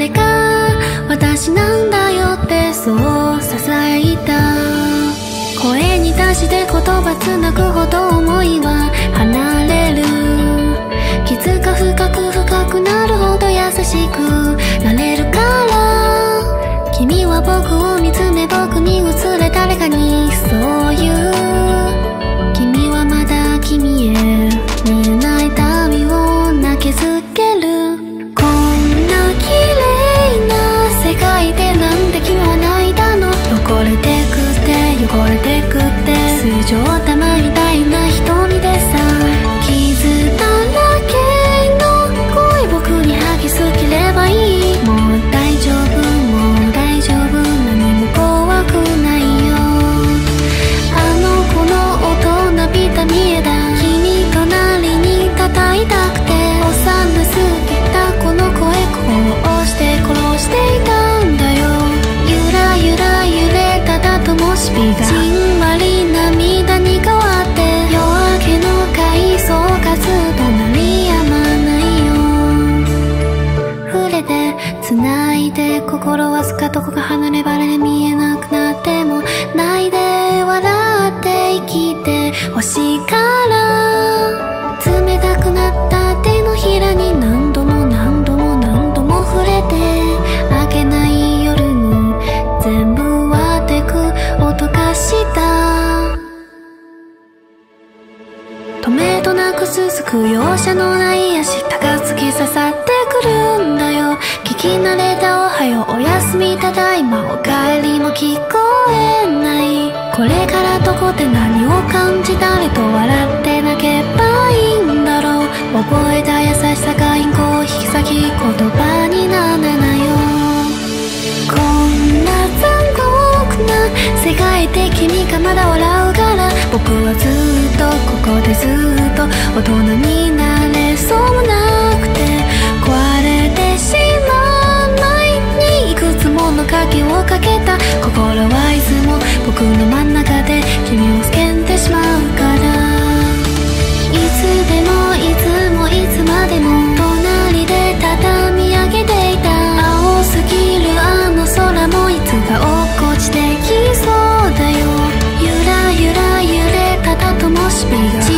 誰か私なんだよってそう支えた。声に出して言葉つなぐほど触れて繋いで心わずかどこか離れ離れ見えなくなってもないで笑って生きてほしいから冷たくなった手のひらに何度も何度も何度も触れて明けない夜に全部割ってく音がした止めとなく続く容赦のない足聞こえない。これからどこで何を感じ誰と笑って泣けばいいんだろう。覚えた優しさがインコを引き裂き言葉にならないよ。こんな残酷な世界で君がまだ笑うから僕はずっとここでずっと大人にた。心はいつも僕の真ん中で君をつけてしまうから。いつでもいつもいつまでも隣で畳み上げていた。青すぎるあの空もいつか落っこちてきそうだよ。ゆらゆら揺れただともしびが